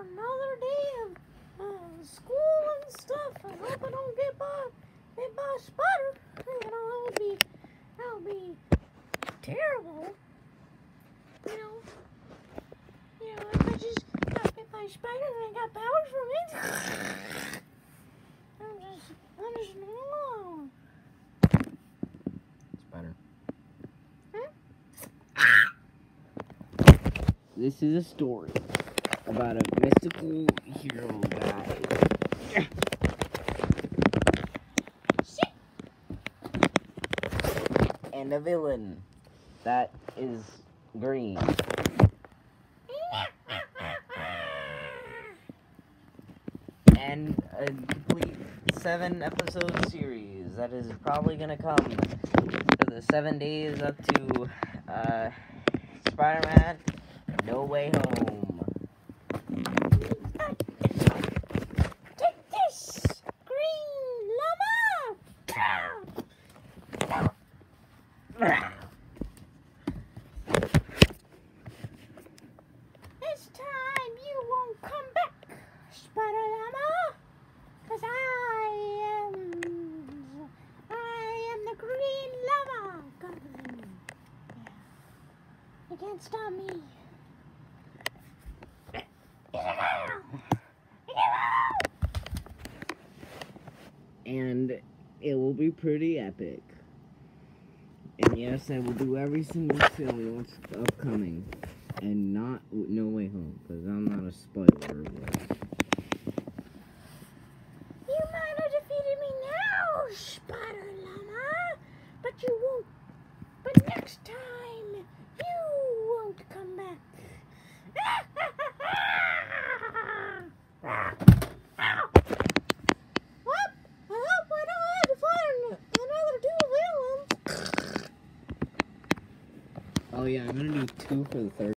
another day of uh, school and stuff. I hope I don't get by, bit by a spider. You know, that would be, that would be terrible. You know, you know, if I just got bit by a spider and I got powers from it. I'm just, I'm just, oh. Spider. Hmm? This is a story about a mystical hero guy. And a villain that is green. And a complete seven episode series that is probably gonna come for the seven days up to uh, Spider Man No Way Home. Take this, green llama! This time you won't come back, Spider Llama, cause I am, I am the green llama. Goblin. Yeah. You can't stop me. and it will be pretty epic. And yes, I will do every single that's upcoming, and not No Way Home, because I'm not a spoiler. But You might have defeated me now, Spider Llama, but you won't. But next time, you won't come back. well, I hope I don't have to find another two villains. oh yeah, I'm gonna do two for the third.